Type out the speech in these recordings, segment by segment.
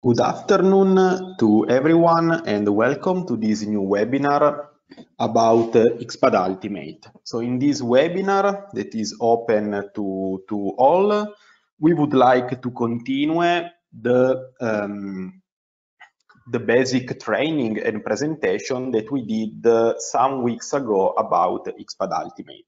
Good afternoon to everyone and welcome to this new webinar about Xpad Ultimate. So in this webinar that is open to, to all, we would like to continue the, um, the basic training and presentation that we did uh, some weeks ago about Xpad Ultimate.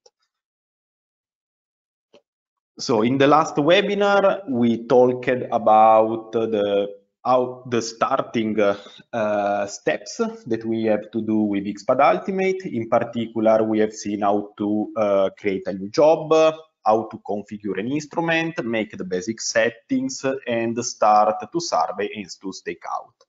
So in the last webinar, we talked about the how the starting uh, steps that we have to do with Xpad Ultimate. In particular, we have seen how to uh, create a new job, how to configure an instrument, make the basic settings, and start to survey and to stake out.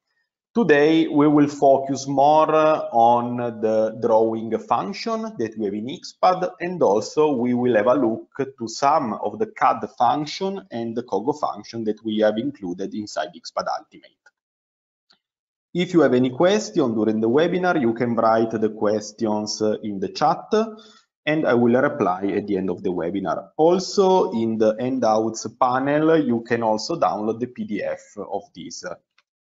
Today, we will focus more uh, on the drawing function that we have in Xpad, and also we will have a look to some of the CAD function and the COGO function that we have included inside Xpad Ultimate. If you have any question during the webinar, you can write the questions uh, in the chat and I will reply at the end of the webinar. Also, in the handouts panel, you can also download the PDF of this uh,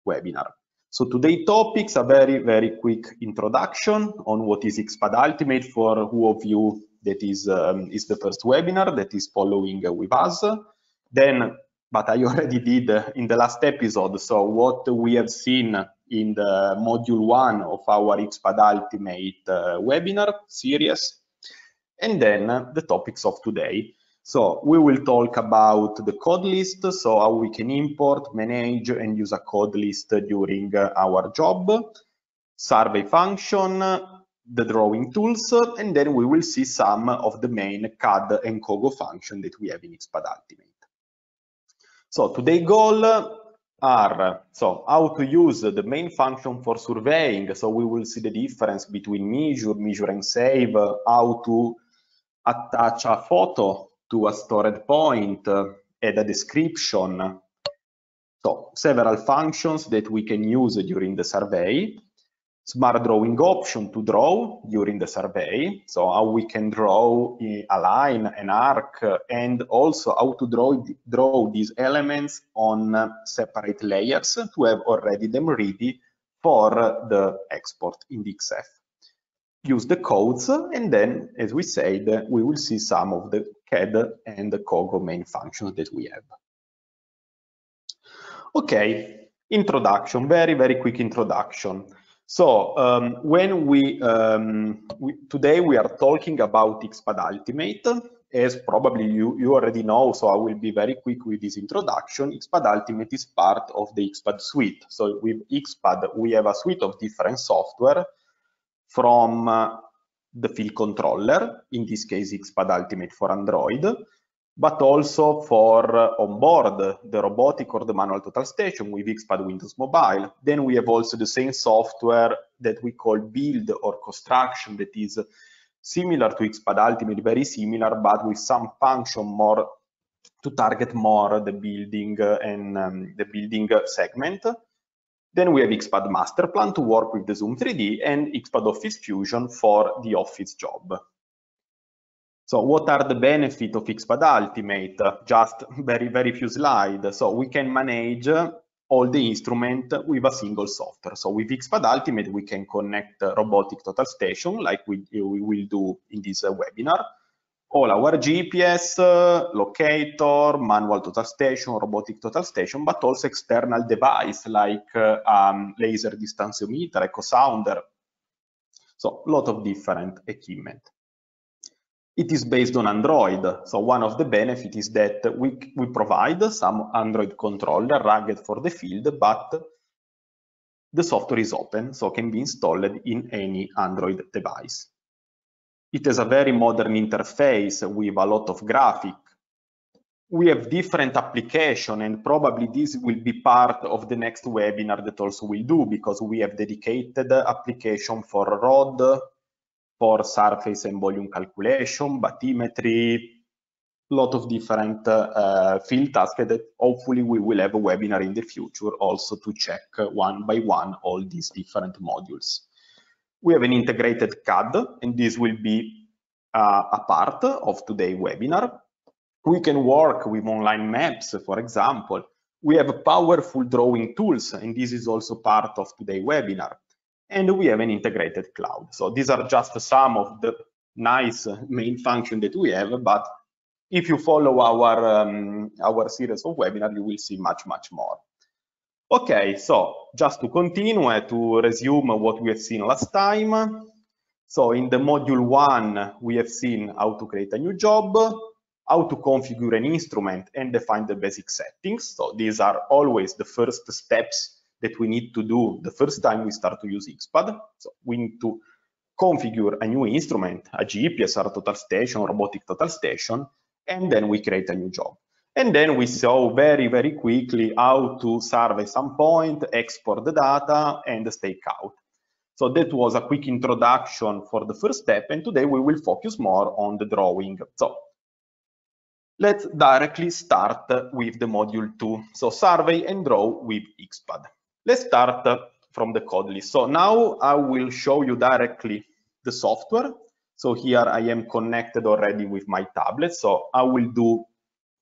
webinar. So today topics, a very, very quick introduction on what is Xpad Ultimate for who of you that is, um, is the first webinar that is following with us. Then, but I already did in the last episode, so what we have seen in the module one of our Xpad Ultimate uh, webinar series. And then the topics of today. So we will talk about the code list, so how we can import, manage, and use a code list during our job, survey function, the drawing tools, and then we will see some of the main CAD and COGO function that we have in Xpad Ultimate. So today's goal are so how to use the main function for surveying. So we will see the difference between measure, measure and save, how to attach a photo to a stored point, add a description. So several functions that we can use during the survey. Smart drawing option to draw during the survey. So how we can draw eh, a line, an arc, and also how to draw, draw these elements on separate layers to have already them ready for the export in the XF use the codes and then as we said we will see some of the CAD and the COGO main functions that we have. Okay, introduction, very, very quick introduction. So um, when we, um, we, today we are talking about Xpad Ultimate, as probably you, you already know, so I will be very quick with this introduction. Xpad Ultimate is part of the Xpad suite. So with Xpad, we have a suite of different software from uh, the field controller, in this case Xpad Ultimate for Android, but also for uh, onboard the robotic or the manual total station with Xpad Windows Mobile. Then we have also the same software that we call build or construction that is similar to Xpad Ultimate, very similar, but with some function more to target more the building and um, the building segment. Then we have Xpad Master Plan to work with the Zoom 3D and Xpad Office Fusion for the office job. So what are the benefits of Xpad Ultimate? Just very, very few slides. So we can manage all the instrument with a single software. So with Xpad Ultimate, we can connect robotic total station like we, we will do in this webinar all our GPS, locator, manual total station, robotic total station, but also external device like uh, um, laser distanciometer, echo sounder. So a lot of different equipment. It is based on Android. So one of the benefits is that we, we provide some Android controller rugged for the field, but the software is open, so can be installed in any Android device. It has a very modern interface with a lot of graphic. We have different application and probably this will be part of the next webinar that also we'll do because we have dedicated application for rod, for surface and volume calculation, bathymetry, lot of different uh, field tasks that hopefully we will have a webinar in the future also to check one by one all these different modules we have an integrated CAD, and this will be uh, a part of today's webinar. We can work with online maps, for example. We have powerful drawing tools, and this is also part of today's webinar. And we have an integrated cloud. So these are just some of the nice main function that we have, but if you follow our, um, our series of webinars, you will see much, much more. Okay, so just to continue, to resume what we have seen last time. So in the module one, we have seen how to create a new job, how to configure an instrument and define the basic settings. So these are always the first steps that we need to do the first time we start to use XPAD. So we need to configure a new instrument, a GPS, a total station, robotic total station, and then we create a new job. And then we saw very, very quickly how to survey some point, export the data, and stake out. So that was a quick introduction for the first step, and today we will focus more on the drawing. So let's directly start with the module two. So survey and draw with XPAD. Let's start from the code list. So now I will show you directly the software. So here I am connected already with my tablet. So I will do,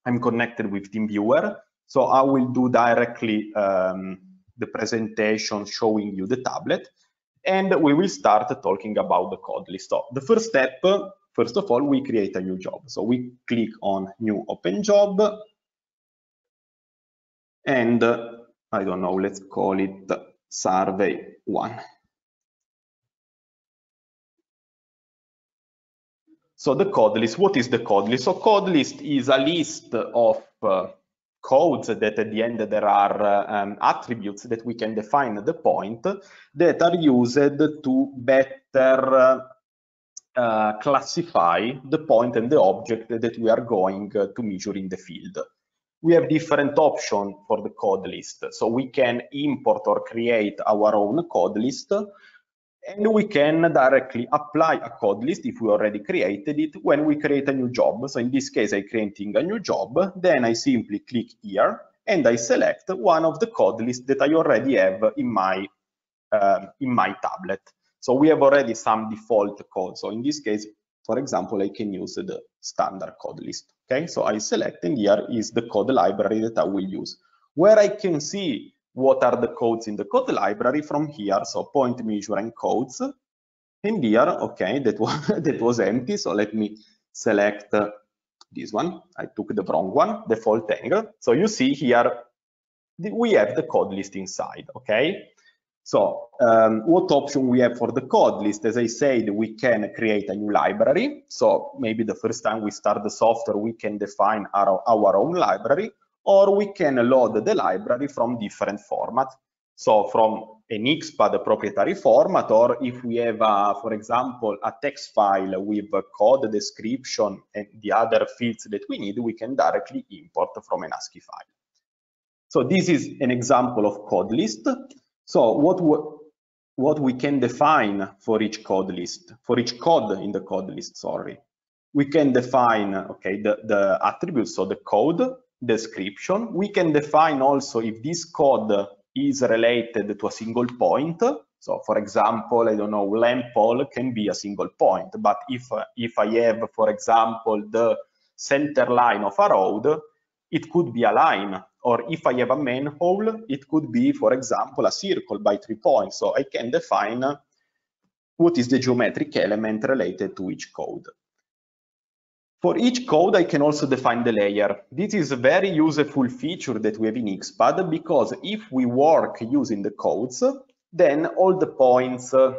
I'm connected with TeamViewer. So I will do directly um, the presentation showing you the tablet. And we will start talking about the code list. So the first step, first of all, we create a new job. So we click on new open job. And I don't know, let's call it survey one. So the code list, what is the code list? So code list is a list of uh, codes that at the end there are uh, um, attributes that we can define at the point that are used to better uh, classify the point and the object that we are going to measure in the field. We have different options for the code list. So we can import or create our own code list and we can directly apply a code list if we already created it when we create a new job. So in this case, I'm creating a new job, then I simply click here and I select one of the code lists that I already have in my, um, in my tablet. So we have already some default code. So in this case, for example, I can use the standard code list. Okay, so I select and here is the code library that I will use. Where I can see what are the codes in the code library from here. So point measure and codes. And here, okay, that was, that was empty. So let me select uh, this one. I took the wrong one, default angle. So you see here, we have the code list inside, okay? So um, what option we have for the code list? As I said, we can create a new library. So maybe the first time we start the software, we can define our, our own library or we can load the library from different format. So from an XPAD proprietary format, or if we have, uh, for example, a text file with a code description and the other fields that we need, we can directly import from an ASCII file. So this is an example of code list. So what, what we can define for each code list, for each code in the code list, sorry. We can define, okay, the, the attributes, so the code, description. We can define also if this code is related to a single point. So for example, I don't know, lamp pole can be a single point, but if, if I have, for example, the center line of a road, it could be a line. Or if I have a manhole, it could be, for example, a circle by three points. So I can define what is the geometric element related to each code. For each code, I can also define the layer. This is a very useful feature that we have in XPAD because if we work using the codes, then all the points uh,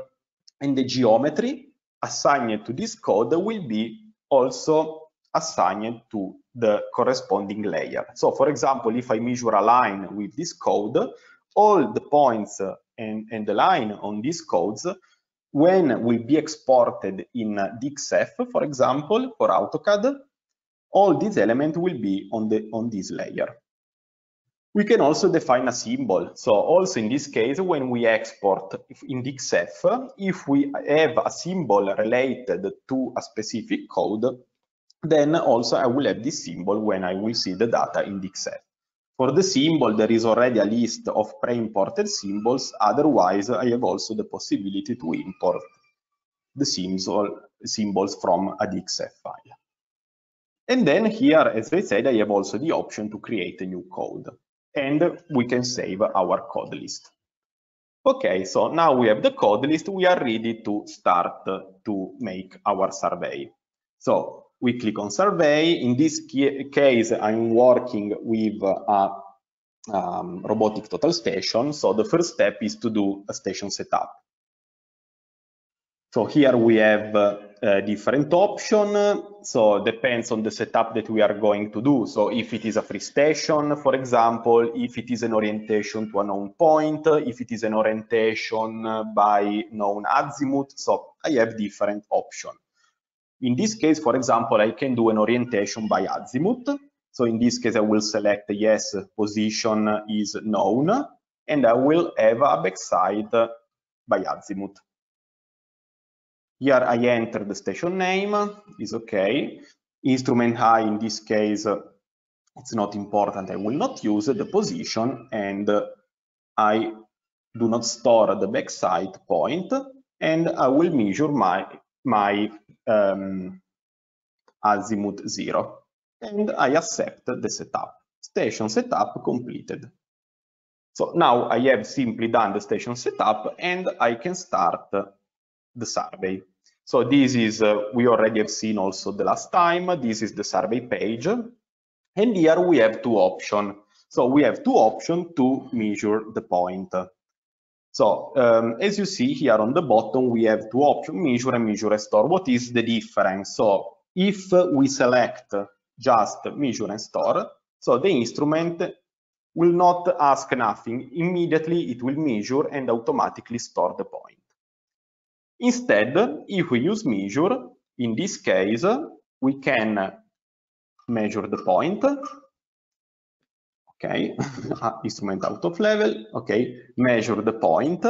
and the geometry assigned to this code will be also assigned to the corresponding layer. So for example, if I measure a line with this code, all the points uh, and, and the line on these codes when will be exported in DXF, for example, for AutoCAD, all these elements will be on, the, on this layer. We can also define a symbol. So also in this case, when we export in DXF, if we have a symbol related to a specific code, then also I will have this symbol when I will see the data in DXF. For the symbol, there is already a list of pre-imported symbols. Otherwise, I have also the possibility to import the symbol, symbols from a DXF file. And then here, as I said, I have also the option to create a new code. and we can save our code list. Okay, so now we have the code list, we are ready to start to make our survey. So we click on survey. In this case, I'm working with a um, robotic total station. So the first step is to do a station setup. So here we have uh, different option. So depends on the setup that we are going to do. So if it is a free station, for example, if it is an orientation to a known point, if it is an orientation by known azimuth. So I have different option. In this case, for example, I can do an orientation by azimuth. So in this case, I will select yes, position is known, and I will have a backsight by azimuth. Here I enter the station name, is okay. Instrument high, in this case, it's not important, I will not use the position, and I do not store the backsight point, and I will measure my, my um, azimuth zero. And I accept the setup. Station setup completed. So now I have simply done the station setup and I can start the survey. So this is, uh, we already have seen also the last time, this is the survey page. And here we have two options. So we have two options to measure the point. So um, as you see here on the bottom, we have two options, measure and measure and store. What is the difference? So if we select just measure and store, so the instrument will not ask nothing. Immediately it will measure and automatically store the point. Instead, if we use measure, in this case, we can measure the point. Okay, instrument out of level. Okay, measure the point.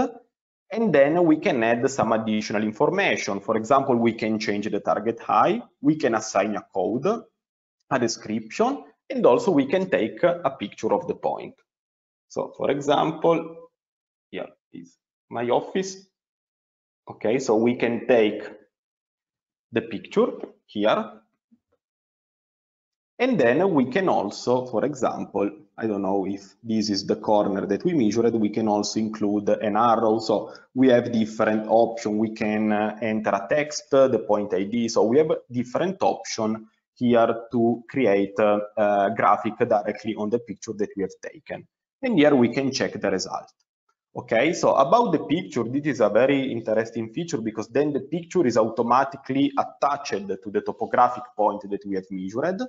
And then we can add some additional information. For example, we can change the target high, We can assign a code, a description, and also we can take a picture of the point. So for example, here is my office. Okay, so we can take the picture here. And then we can also, for example, I don't know if this is the corner that we measured, we can also include an arrow. So we have different options. We can uh, enter a text, the point ID. So we have different options here to create a, a graphic directly on the picture that we have taken. And here we can check the result. Okay, so about the picture, this is a very interesting feature because then the picture is automatically attached to the topographic point that we have measured.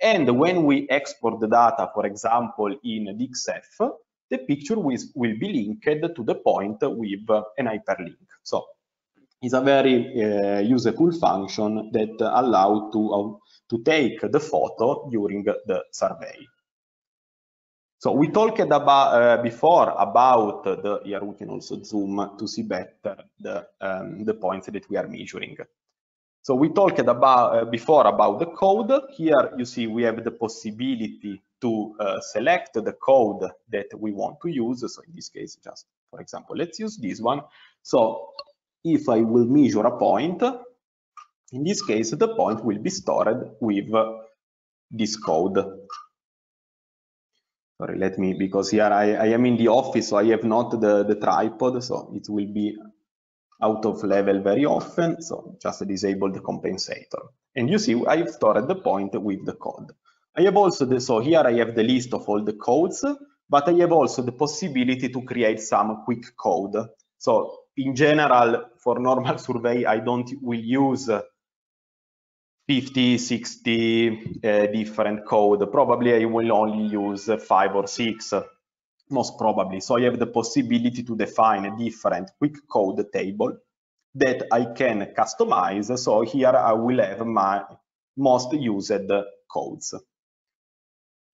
And when we export the data, for example, in DXF, the picture will, be linked to the point with an hyperlink. So it's a very uh, useful function that allows to, uh, to take the photo during the survey. So we talked about uh, before about the here we can also zoom to see better the um, the points that we are measuring. So we talked about uh, before about the code. Here you see we have the possibility to uh, select the code that we want to use. So in this case, just for example, let's use this one. So if I will measure a point, in this case, the point will be stored with this code sorry let me because here I, I am in the office so I have not the, the tripod so it will be out of level very often so just disable the compensator. And you see I've stored the point with the code. I have also the so here I have the list of all the codes but I have also the possibility to create some quick code. So in general for normal survey I don't will use 50, 60 uh, different code. Probably I will only use five or six, most probably. So I have the possibility to define a different quick code table that I can customize. So here I will have my most used codes.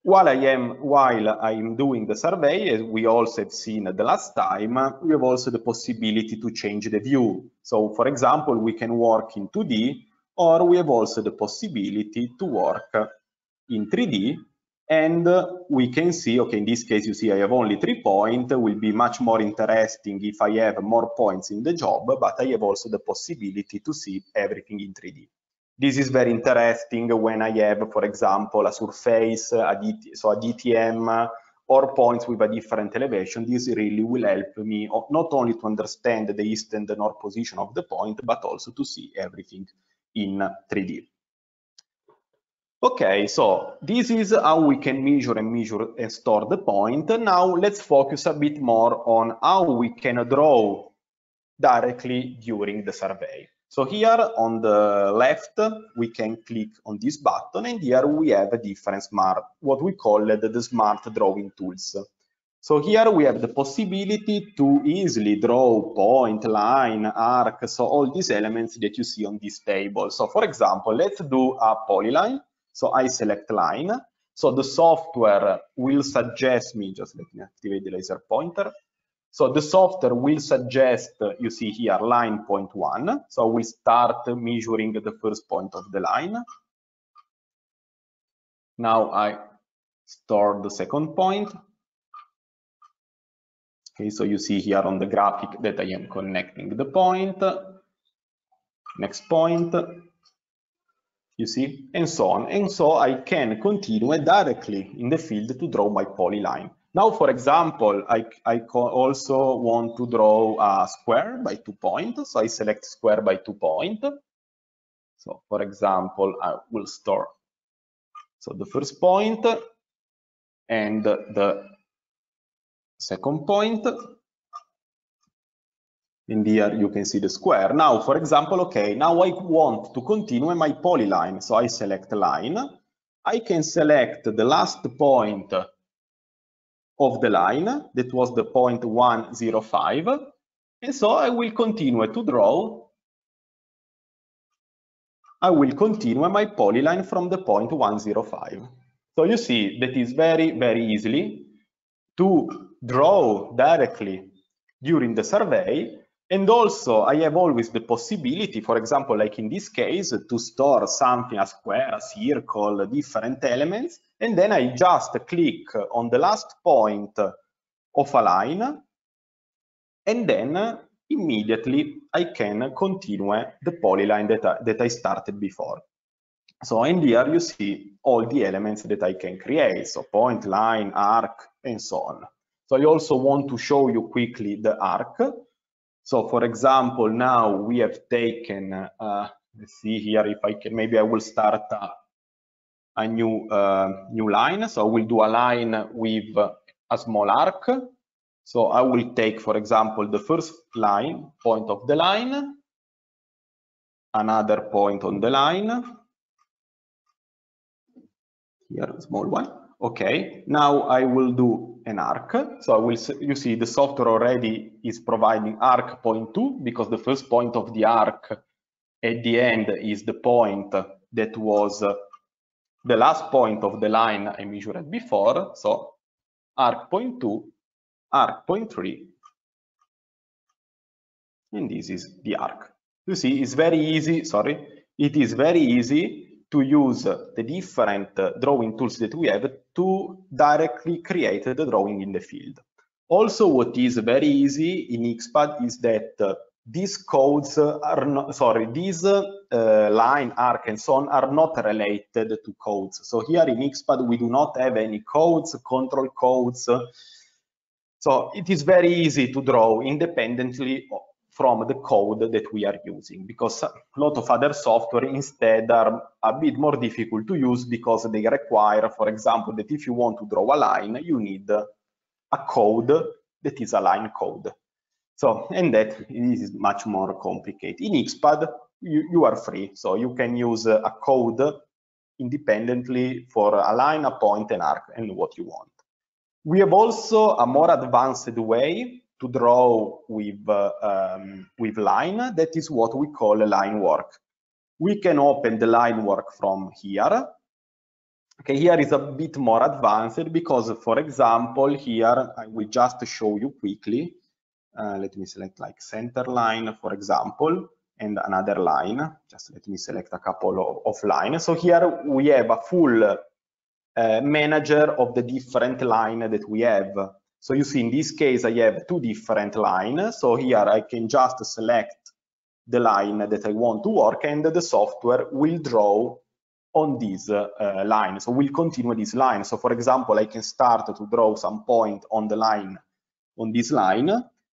While I am while I am doing the survey, as we also have seen the last time, we have also the possibility to change the view. So for example, we can work in 2D or we have also the possibility to work in 3D and we can see, okay, in this case, you see I have only three points, will be much more interesting if I have more points in the job, but I have also the possibility to see everything in 3D. This is very interesting when I have, for example, a surface, a DT, so a DTM or points with a different elevation. This really will help me not only to understand the east and the north position of the point, but also to see everything in 3D. Okay, so this is how we can measure and measure and store the point. Now let's focus a bit more on how we can draw directly during the survey. So here on the left, we can click on this button and here we have a different smart, what we call the, the smart drawing tools. So here we have the possibility to easily draw point, line, arc, so all these elements that you see on this table. So for example, let's do a polyline. So I select line. So the software will suggest me, just let me activate the laser pointer. So the software will suggest, you see here, line point one. So we start measuring the first point of the line. Now I store the second point. Okay, so you see here on the graphic that I am connecting the point. Next point, you see, and so on. And so I can continue directly in the field to draw my polyline. Now, for example, I, I also want to draw a square by two points. So I select square by two points. So for example, I will store. So the first point and the second point and here you can see the square. Now, for example, okay, now I want to continue my polyline. So I select line. I can select the last point of the line, that was the point 105. And so I will continue to draw. I will continue my polyline from the point 105. So you see that is very, very easily to draw directly during the survey and also, I have always the possibility, for example, like in this case, to store something, a square, a circle, different elements, and then I just click on the last point of a line, and then immediately I can continue the polyline that I, that I started before. So in here you see all the elements that I can create, so point, line, arc, and so on. So I also want to show you quickly the arc. So for example, now we have taken, uh, let's see here if I can, maybe I will start a, a new, uh, new line. So I will do a line with a small arc. So I will take, for example, the first line, point of the line, another point on the line, here, a small one. Okay, now I will do an arc. So I will, you see the software already is providing arc point two because the first point of the arc at the end is the point that was uh, the last point of the line I measured before. So arc point two, arc point three, and this is the arc. You see, it's very easy, sorry, it is very easy to use the different drawing tools that we have to directly create the drawing in the field. Also, what is very easy in XPAD is that uh, these codes are not, sorry, these uh, line, arc, and so on are not related to codes. So here in XPAD, we do not have any codes, control codes. So it is very easy to draw independently from the code that we are using because a lot of other software instead are a bit more difficult to use because they require, for example, that if you want to draw a line, you need a code that is a line code. So, and that is much more complicated. In XPAD, you, you are free. So you can use a code independently for a line, a point, an arc, and what you want. We have also a more advanced way to draw with, um, with line, that is what we call a line work. We can open the line work from here. Okay, here is a bit more advanced because, for example, here I will just show you quickly. Uh, let me select like center line, for example, and another line. Just let me select a couple of, of lines. So here we have a full uh, manager of the different line that we have. So you see, in this case, I have two different lines. So here I can just select the line that I want to work and the software will draw on this uh, line. So we'll continue this line. So for example, I can start to draw some point on the line, on this line.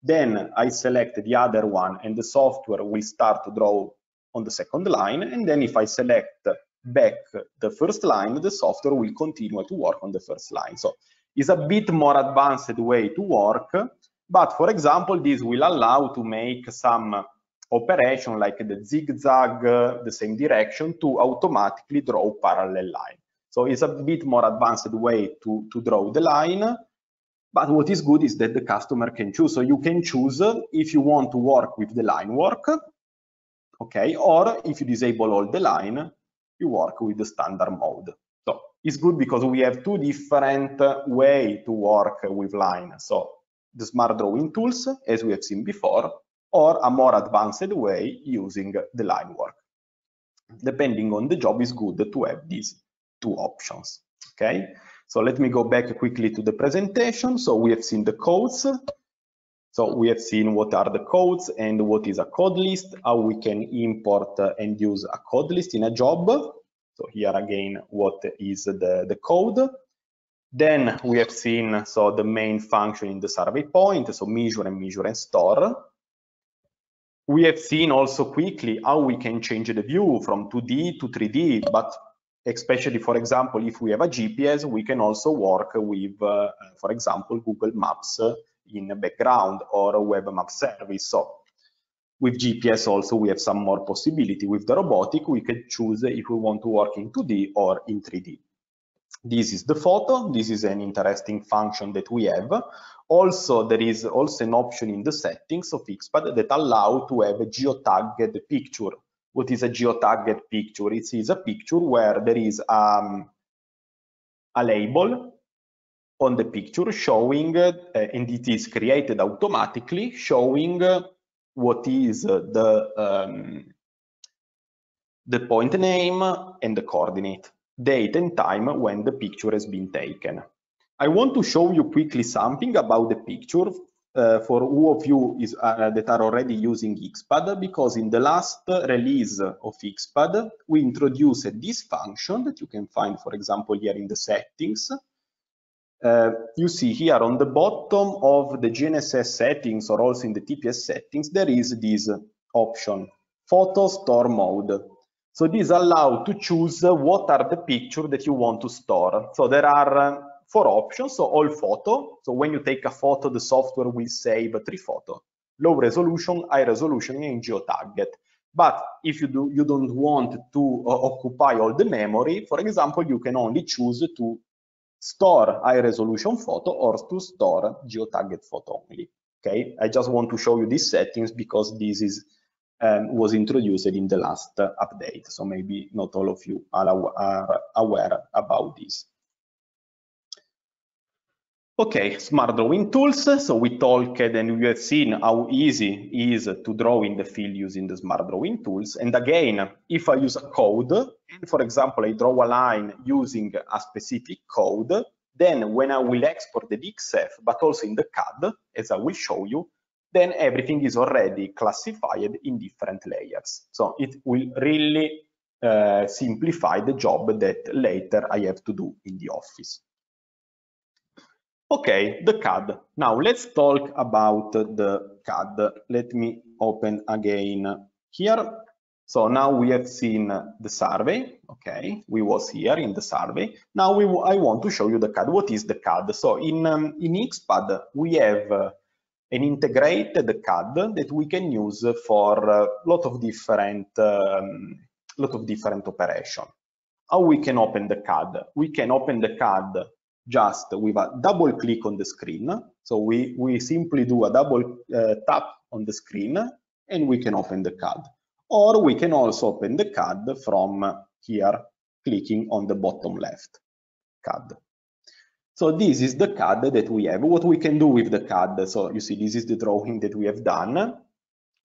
Then I select the other one and the software will start to draw on the second line. And then if I select back the first line, the software will continue to work on the first line. So it's a bit more advanced way to work. But for example, this will allow to make some operation like the zigzag, uh, the same direction to automatically draw parallel line. So it's a bit more advanced way to, to draw the line. But what is good is that the customer can choose. So you can choose if you want to work with the line work, okay, or if you disable all the line, you work with the standard mode. It's good because we have two different way to work with line. So the smart drawing tools, as we have seen before, or a more advanced way using the line work. Depending on the job, is good to have these two options. Okay, so let me go back quickly to the presentation. So we have seen the codes. So we have seen what are the codes and what is a code list, how we can import and use a code list in a job. So here again, what is the, the code. Then we have seen so the main function in the survey point, so measure and measure and store. We have seen also quickly how we can change the view from 2D to 3D, but especially, for example, if we have a GPS, we can also work with, uh, for example, Google Maps in background or a web map service. So with GPS also, we have some more possibility. With the robotic, we can choose if we want to work in 2D or in 3D. This is the photo. This is an interesting function that we have. Also, there is also an option in the settings of Xpad that allow to have a geotagged picture. What is a geotagged picture? It is a picture where there is um, a label on the picture showing, uh, and it is created automatically, showing uh, what is the um, the point name and the coordinate, date and time when the picture has been taken. I want to show you quickly something about the picture uh, for who of you is, uh, that are already using Xpad, because in the last release of Xpad, we introduced this function that you can find, for example, here in the settings. Uh, you see here on the bottom of the GNSS settings or also in the TPS settings, there is this option, photo store mode. So this allows to choose what are the pictures that you want to store. So there are four options. So all photo. So when you take a photo, the software will save three photo. Low resolution, high resolution, and geotagged. But if you do, you don't want to uh, occupy all the memory. For example, you can only choose to store high resolution photo or to store geotagged photo only. Okay, I just want to show you these settings because this is um, was introduced in the last uh, update. So maybe not all of you are aware about this. Okay, smart drawing tools. So we talked and we have seen how easy it is to draw in the field using the smart drawing tools. And again, if I use a code, and for example, I draw a line using a specific code, then when I will export the DXF, but also in the CAD, as I will show you, then everything is already classified in different layers. So it will really uh, simplify the job that later I have to do in the office. Okay, the CAD. Now let's talk about the CAD. Let me open again here. So now we have seen the survey. Okay, we was here in the survey. Now we I want to show you the CAD. What is the CAD? So in um, in Xpad we have uh, an integrated CAD that we can use for a lot of different um, lot of different operation. How we can open the CAD? We can open the CAD just with a double click on the screen. So we, we simply do a double uh, tap on the screen and we can open the CAD. Or we can also open the CAD from here, clicking on the bottom left CAD. So this is the CAD that we have. What we can do with the CAD, so you see this is the drawing that we have done.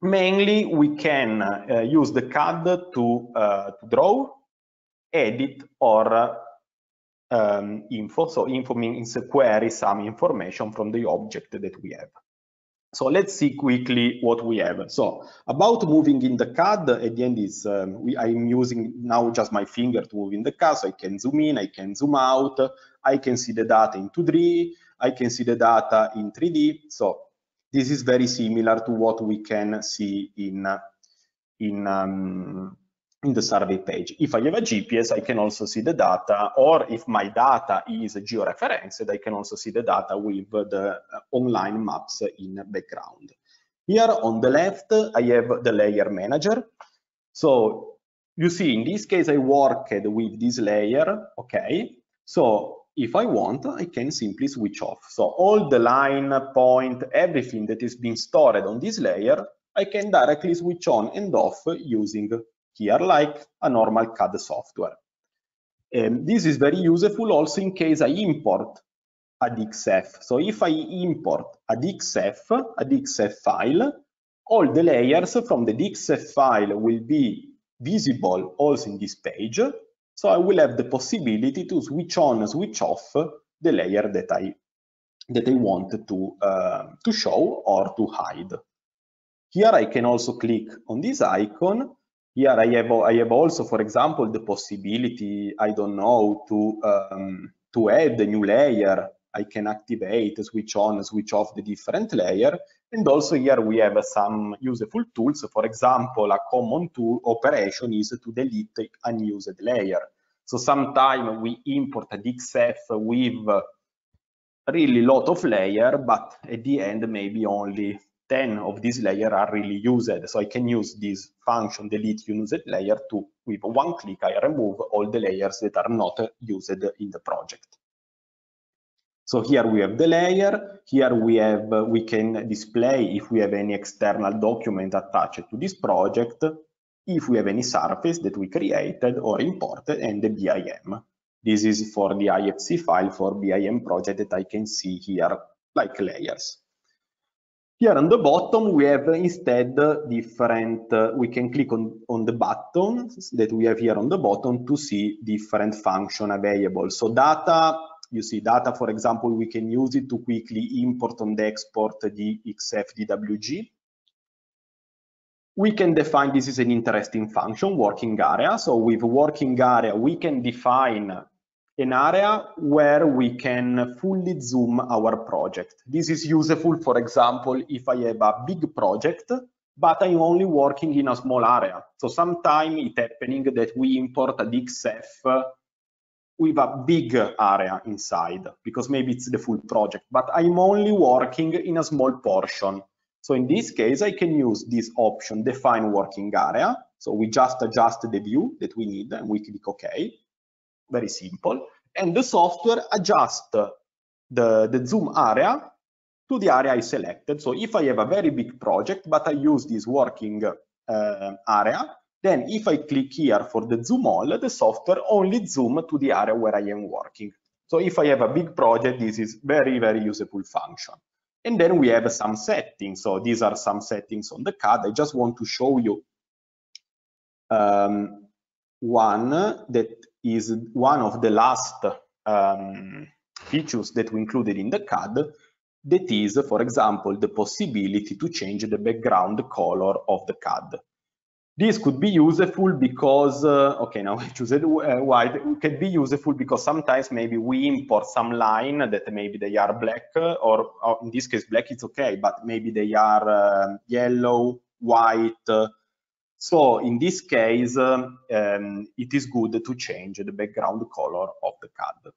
Mainly we can uh, use the CAD to, uh, to draw, edit or um, info. So info means query some information from the object that we have. So let's see quickly what we have. So about moving in the CAD, at the end is um, we, I'm using now just my finger to move in the CAD, so I can zoom in, I can zoom out, I can see the data in 2D, I can see the data in 3D. So this is very similar to what we can see in in um, in the survey page. If I have a GPS, I can also see the data, or if my data is georeferenced, I can also see the data with the uh, online maps in background. Here on the left, I have the layer manager. So you see, in this case, I worked with this layer, okay? So if I want, I can simply switch off. So all the line, point, everything that is being stored on this layer, I can directly switch on and off using here like a normal CAD software. Um, this is very useful also in case I import a DXF. So if I import a DXF, a DXF file, all the layers from the DXF file will be visible also in this page. So I will have the possibility to switch on, switch off the layer that I that I want to uh, to show or to hide. Here I can also click on this icon here I have, I have also, for example, the possibility, I don't know, to, um, to add a new layer. I can activate, switch on, switch off the different layer. And also here we have some useful tools. For example, a common tool operation is to delete unused layer. So sometimes we import a DXF with really lot of layer, but at the end maybe only 10 of these layers are really used. So I can use this function delete unused layer to, with one click, I remove all the layers that are not used in the project. So here we have the layer. Here we have, we can display if we have any external document attached to this project, if we have any surface that we created or imported, and the BIM. This is for the IFC file for BIM project that I can see here, like layers. Here on the bottom, we have instead different, uh, we can click on, on the buttons that we have here on the bottom to see different function available. So data, you see data, for example, we can use it to quickly import and export the XFDWG. We can define, this is an interesting function, working area. So with working area, we can define an area where we can fully zoom our project. This is useful, for example, if I have a big project, but I'm only working in a small area. So sometimes it's happening that we import a DXF with a big area inside, because maybe it's the full project, but I'm only working in a small portion. So in this case, I can use this option, define working area. So we just adjust the view that we need and we click OK very simple. And the software adjusts the, the zoom area to the area I selected. So if I have a very big project, but I use this working uh, area, then if I click here for the zoom all, the software only zoom to the area where I am working. So if I have a big project, this is very, very useful function. And then we have some settings. So these are some settings on the CAD. I just want to show you um, one that is one of the last um, features that we included in the CAD that is, for example, the possibility to change the background color of the CAD. This could be useful because, uh, okay, now I choose it uh, white, it can be useful because sometimes maybe we import some line that maybe they are black or, or in this case black is okay, but maybe they are uh, yellow, white, so in this case, um, it is good to change the background color of the CAD.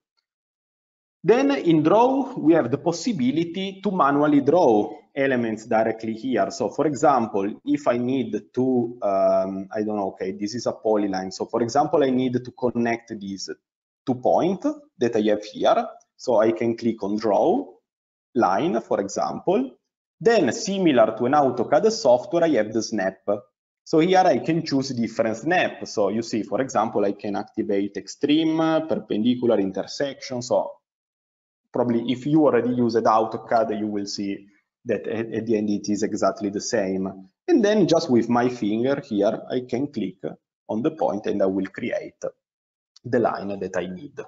Then in Draw, we have the possibility to manually draw elements directly here. So for example, if I need to, um, I don't know, okay, this is a polyline. So for example, I need to connect these two points that I have here. So I can click on Draw line, for example. Then similar to an AutoCAD software, I have the snap. So here I can choose different snap. So you see, for example, I can activate extreme, perpendicular, intersection. So probably if you already used AutoCAD, you will see that at the end it is exactly the same. And then just with my finger here, I can click on the point and I will create the line that I need.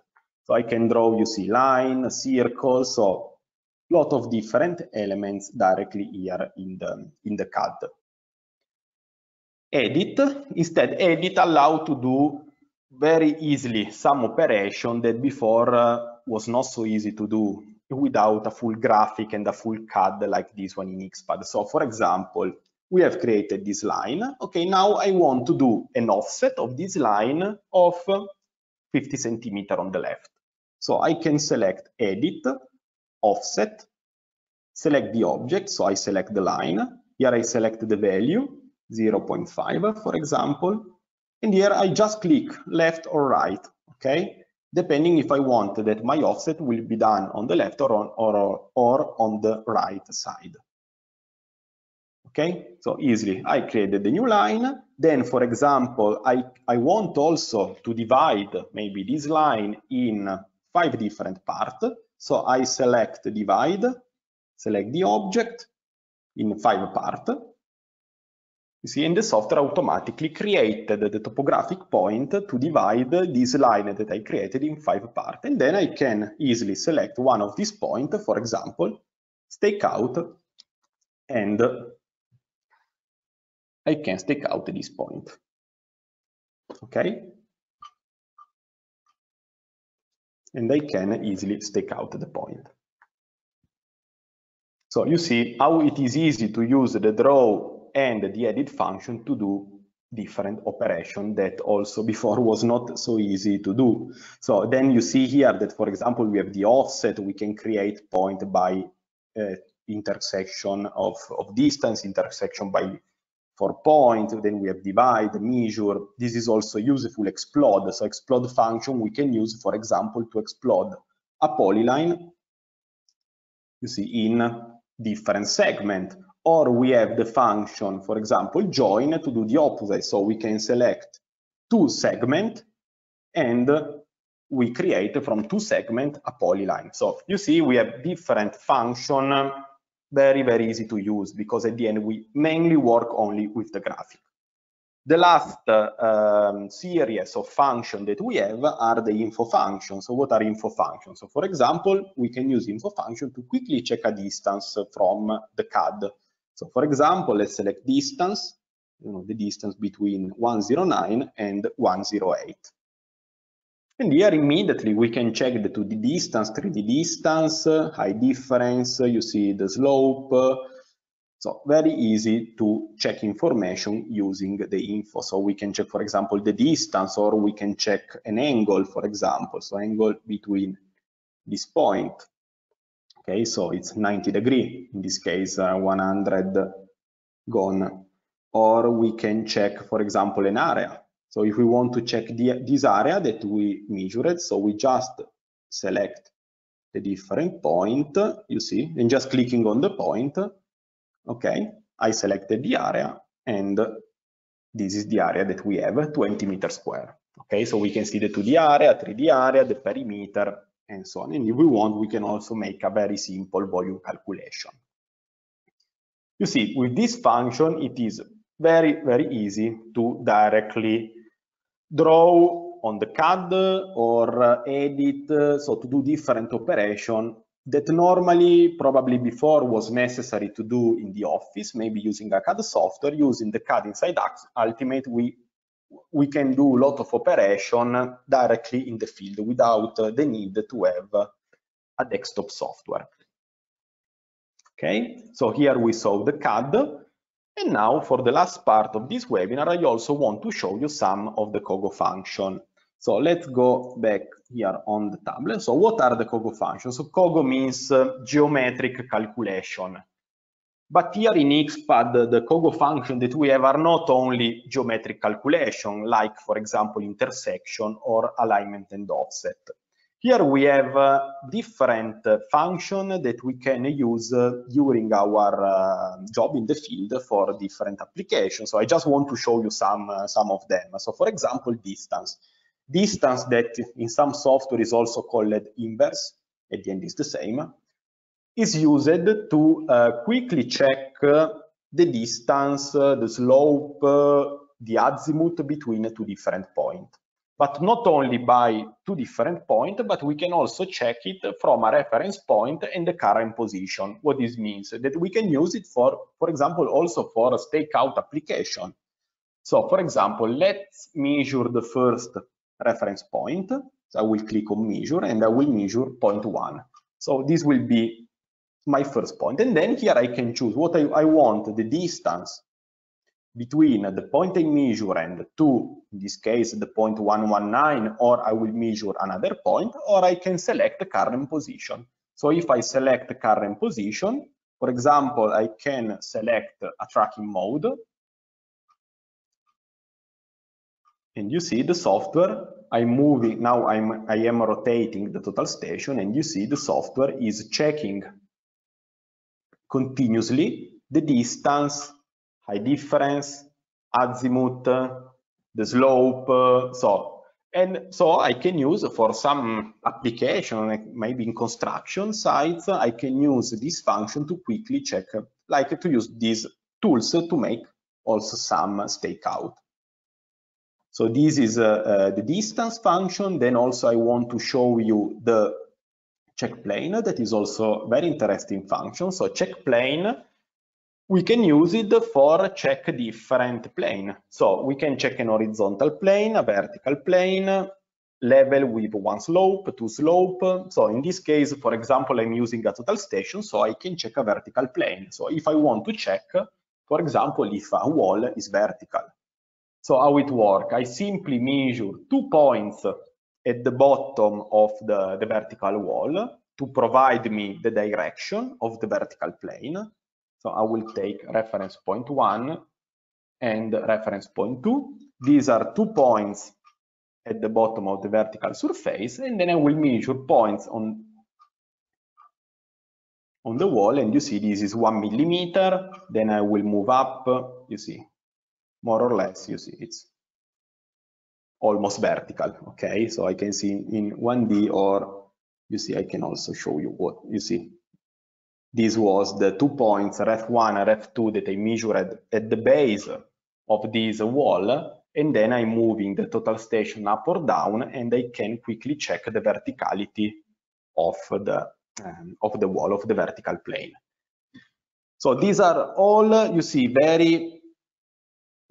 So I can draw, you see, line, circle. So lot of different elements directly here in the, in the CAD. Edit, instead edit allow to do very easily some operation that before uh, was not so easy to do without a full graphic and a full CAD like this one in XPAD. So for example, we have created this line. Okay, now I want to do an offset of this line of 50 centimeter on the left. So I can select edit, offset, select the object. So I select the line. Here I select the value, 0.5, for example. And here I just click left or right, okay? Depending if I want that my offset will be done on the left or on, or, or on the right side. Okay, so easily I created the new line. Then, for example, I, I want also to divide maybe this line in five different parts. So I select divide, select the object in five parts. You see, and the software automatically created the topographic point to divide this line that I created in five parts. And then I can easily select one of these points, for example, stake out, and I can stake out this point. Okay? And I can easily stake out the point. So you see how it is easy to use the draw and the edit function to do different operation that also before was not so easy to do. So then you see here that, for example, we have the offset, we can create point by uh, intersection of, of distance, intersection by four point, then we have divide, measure. This is also useful explode. So explode function we can use, for example, to explode a polyline, you see, in different segment or we have the function, for example, join to do the opposite. So we can select two segment and we create from two segment a polyline. So you see we have different function, very, very easy to use because at the end we mainly work only with the graphic. The last uh, um, series of functions that we have are the info functions. So what are info functions? So for example, we can use info function to quickly check a distance from the CAD. So for example, let's select distance, you know, the distance between 109 and 108. And here immediately we can check the 2D distance, 3D distance, height difference, you see the slope. So very easy to check information using the info. So we can check, for example, the distance or we can check an angle, for example. So angle between this point Okay, so it's 90 degree, in this case uh, 100 gon. Or we can check, for example, an area. So if we want to check the, this area that we measured, so we just select the different point, you see, and just clicking on the point, okay, I selected the area and this is the area that we have, 20 meter square. Okay, so we can see the 2D area, 3D area, the perimeter, and so on. And if we want, we can also make a very simple volume calculation. You see, with this function, it is very, very easy to directly draw on the CAD or uh, edit, uh, so to do different operation that normally probably before was necessary to do in the office, maybe using a CAD software, using the CAD inside Ultimate, we we can do a lot of operation directly in the field without the need to have a desktop software. Okay, so here we saw the CAD. And now for the last part of this webinar, I also want to show you some of the COGO function. So let's go back here on the tablet. So what are the COGO functions? So COGO means uh, geometric calculation. But here in XPAD, the COGO function that we have are not only geometric calculation, like, for example, intersection or alignment and offset. Here we have uh, different uh, function that we can use uh, during our uh, job in the field for different applications. So I just want to show you some, uh, some of them. So for example, distance. Distance that in some software is also called inverse, at the end is the same is used to uh, quickly check uh, the distance, uh, the slope, the azimuth between two different points. but not only by two different points, but we can also check it from a reference point and the current position. What this means that we can use it for, for example, also for a stakeout application. So for example, let's measure the first reference point. So I will click on measure and I will measure point one. So this will be my first point. And then here I can choose what I, I want, the distance between the point I measure and two, in this case, the point 119, or I will measure another point, or I can select the current position. So if I select the current position, for example, I can select a tracking mode. And you see the software, I'm moving, now I'm, I am rotating the total station, and you see the software is checking continuously the distance high difference, azimuth, the slope, so and so I can use for some application, like maybe in construction sites, I can use this function to quickly check, like to use these tools to make also some stakeout. So this is uh, uh, the distance function. Then also I want to show you the check plane. That is also very interesting function. So check plane we can use it for check different plane. So we can check an horizontal plane, a vertical plane, level with one slope, two slope. So in this case, for example, I'm using a total station, so I can check a vertical plane. So if I want to check, for example, if a wall is vertical. So how it works? I simply measure two points at the bottom of the, the vertical wall to provide me the direction of the vertical plane. So I will take reference point one and reference point two. These are two points at the bottom of the vertical surface, and then I will measure points on on the wall, and you see this is one millimeter. Then I will move up. You see, more or less, you see it's almost vertical. Okay, so I can see in 1D, or you see, I can also show you what you see this was the two points, ref1 and ref2, that I measured at the base of this wall. And then I'm moving the total station up or down, and I can quickly check the verticality of the, um, of the wall, of the vertical plane. So these are all, you see, very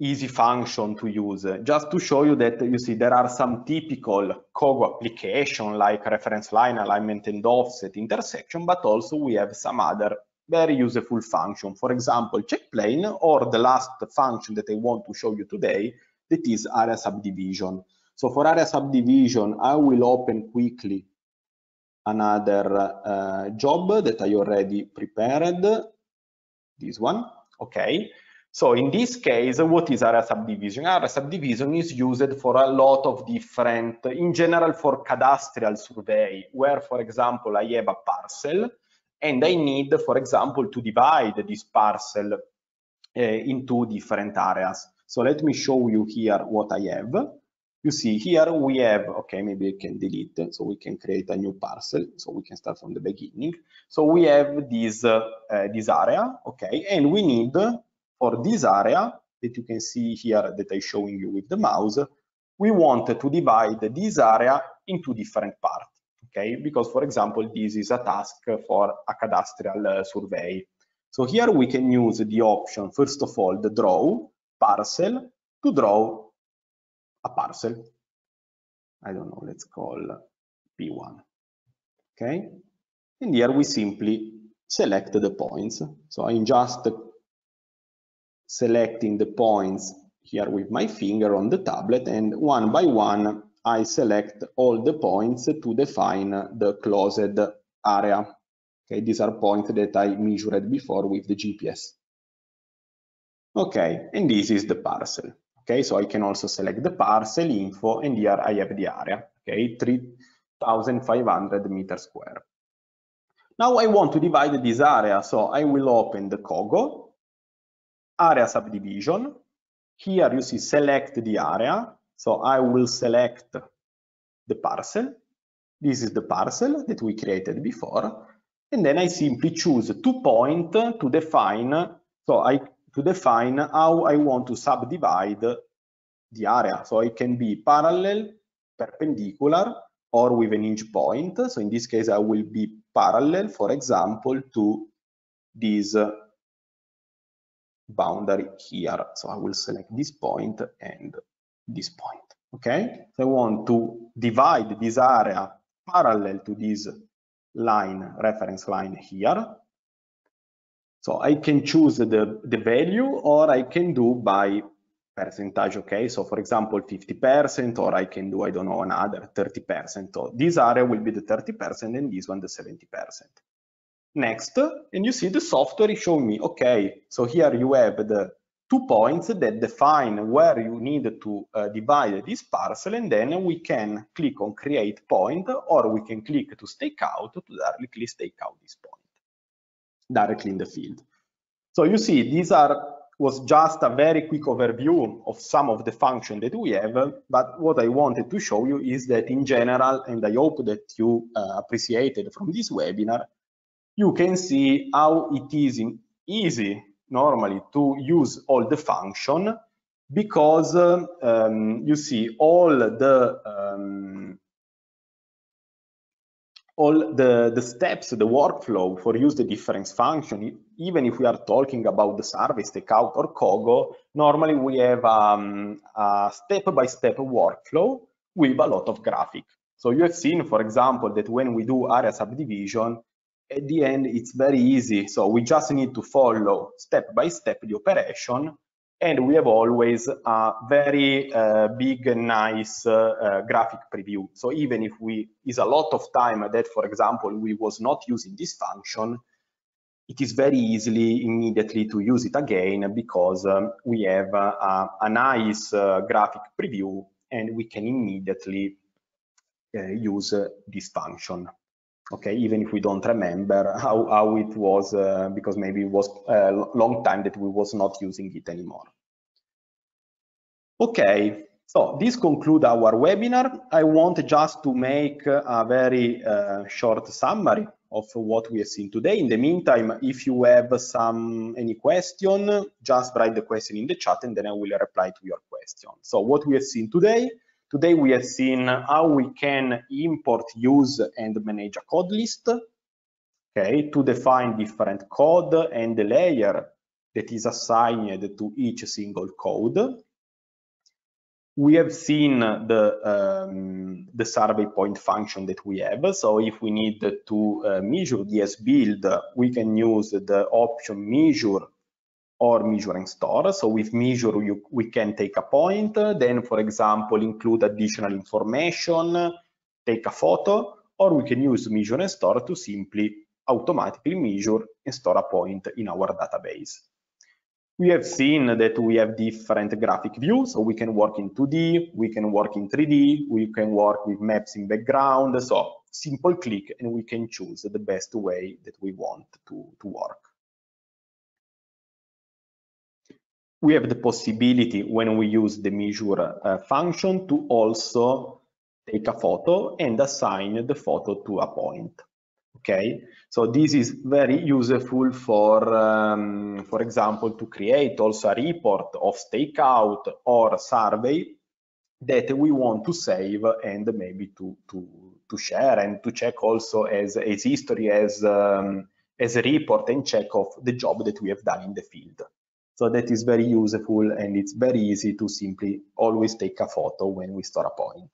easy function to use. Just to show you that you see there are some typical COGO application like reference line, alignment and offset, intersection, but also we have some other very useful function. For example, check plane or the last function that I want to show you today, that is area subdivision. So for area subdivision, I will open quickly another uh, job that I already prepared, this one, okay. So in this case, what is area subdivision? Area subdivision is used for a lot of different, in general for cadastral survey, where, for example, I have a parcel and I need, for example, to divide this parcel uh, into different areas. So let me show you here what I have. You see here we have, okay, maybe I can delete, so we can create a new parcel, so we can start from the beginning. So we have this, uh, uh, this area, okay, and we need for this area that you can see here that I'm showing you with the mouse, we want to divide this area into different parts, okay? Because, for example, this is a task for a cadastral uh, survey. So here we can use the option, first of all, the draw parcel to draw a parcel. I don't know, let's call P1, okay? And here we simply select the points. So I'm just selecting the points here with my finger on the tablet and one by one I select all the points to define the closed area. Okay, these are points that I measured before with the GPS. Okay, and this is the parcel. Okay, so I can also select the parcel info and here I have the area. Okay, 3,500 meters square. Now I want to divide this area, so I will open the COGO area subdivision. Here you see select the area. So I will select the parcel. This is the parcel that we created before. And then I simply choose two point to define, so I to define how I want to subdivide the area. So it can be parallel perpendicular or with an inch point. So in this case, I will be parallel, for example, to this boundary here. So I will select this point and this point. Okay, so I want to divide this area parallel to this line, reference line here. So I can choose the, the value or I can do by percentage, okay? So for example, 50% or I can do, I don't know, another 30%. So this area will be the 30% and this one the 70%. Next, and you see the software is showing me, okay, so here you have the two points that define where you need to uh, divide this parcel and then we can click on create point or we can click to stake out to directly stake out this point directly in the field. So you see these are was just a very quick overview of some of the functions that we have, but what I wanted to show you is that in general, and I hope that you uh, appreciated from this webinar, you can see how it is easy normally to use all the function because um, you see all the um, all the, the steps, the workflow for use the difference function, even if we are talking about the service, takeout or COGO, normally we have um, a step-by-step -step workflow with a lot of graphic. So you have seen, for example, that when we do area subdivision, at the end, it's very easy. So we just need to follow step by step the operation and we have always a very uh, big and nice uh, uh, graphic preview. So even if we is a lot of time that, for example, we was not using this function, it is very easily immediately to use it again because um, we have a, a nice uh, graphic preview and we can immediately uh, use uh, this function okay even if we don't remember how, how it was uh, because maybe it was a long time that we was not using it anymore. Okay so this conclude our webinar. I want just to make a very uh, short summary of what we have seen today. In the meantime if you have some any question just write the question in the chat and then i will reply to your question. So what we have seen today Today we have seen how we can import, use, and manage a code list, okay, to define different code and the layer that is assigned to each single code. We have seen the, um, the survey point function that we have. So if we need to uh, measure the as built, we can use the option measure or measuring store. So with measure, you, we can take a point, then, for example, include additional information, take a photo, or we can use measure and store to simply automatically measure and store a point in our database. We have seen that we have different graphic views, so we can work in 2D, we can work in 3D, we can work with maps in background, so simple click and we can choose the best way that we want to, to work. We have the possibility when we use the measure uh, function to also take a photo and assign the photo to a point. Okay, so this is very useful for, um, for example, to create also a report of stakeout or survey that we want to save and maybe to, to, to share and to check also as, as history, as, um, as a report and check of the job that we have done in the field. So that is very useful and it's very easy to simply always take a photo when we store a point.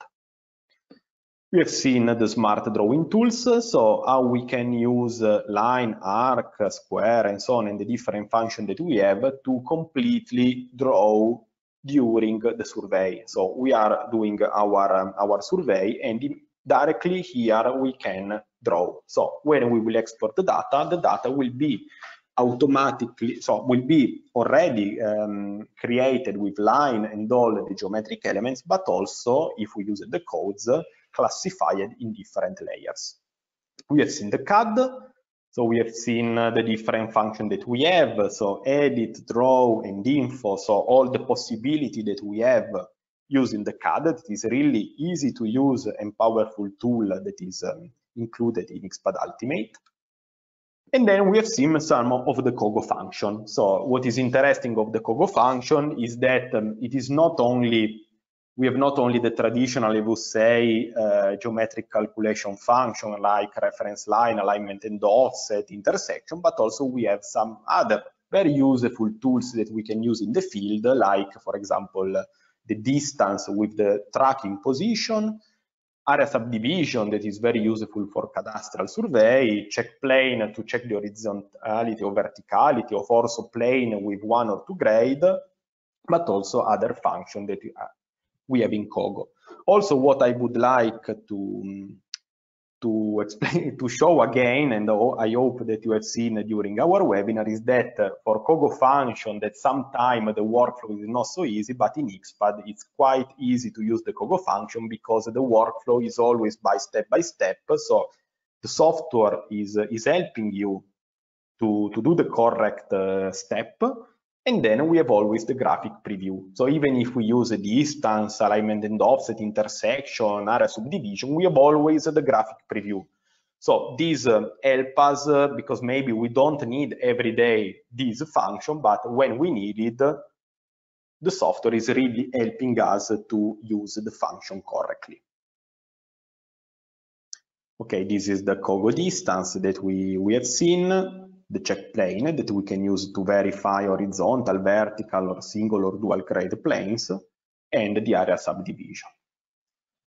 We have seen the smart drawing tools, so how we can use line, arc, square, and so on, and the different functions that we have to completely draw during the survey. So we are doing our, um, our survey and directly here we can draw. So when we will export the data, the data will be automatically, so will be already um, created with line and all the geometric elements, but also if we use the codes, classified in different layers. We have seen the CAD, so we have seen uh, the different functions that we have, so edit, draw, and info, so all the possibility that we have using the CAD, that is really easy to use and powerful tool that is um, included in XPAD Ultimate. And then we have seen some of the COGO function. So what is interesting of the COGO function is that um, it is not only we have not only the traditional, I would say, uh, geometric calculation function like reference line, alignment and offset, intersection, but also we have some other very useful tools that we can use in the field, like, for example, the distance with the tracking position, area subdivision that is very useful for cadastral survey, check plane to check the horizontality or verticality of also plane with one or two grade, but also other function that we have in COGO. Also, what I would like to to explain, to show again, and I hope that you have seen during our webinar, is that for cogo function, that sometimes the workflow is not so easy, but in XPAD, it's quite easy to use the cogo function because the workflow is always by step by step. So the software is, is helping you to, to do the correct uh, step and then we have always the graphic preview. So even if we use a distance, alignment and offset, intersection, area subdivision, we have always the graphic preview. So these uh, help us uh, because maybe we don't need every day this function, but when we need it, the software is really helping us to use the function correctly. Okay, this is the COGO distance that we, we have seen the check plane that we can use to verify horizontal, vertical, or single or dual grade planes, and the area subdivision.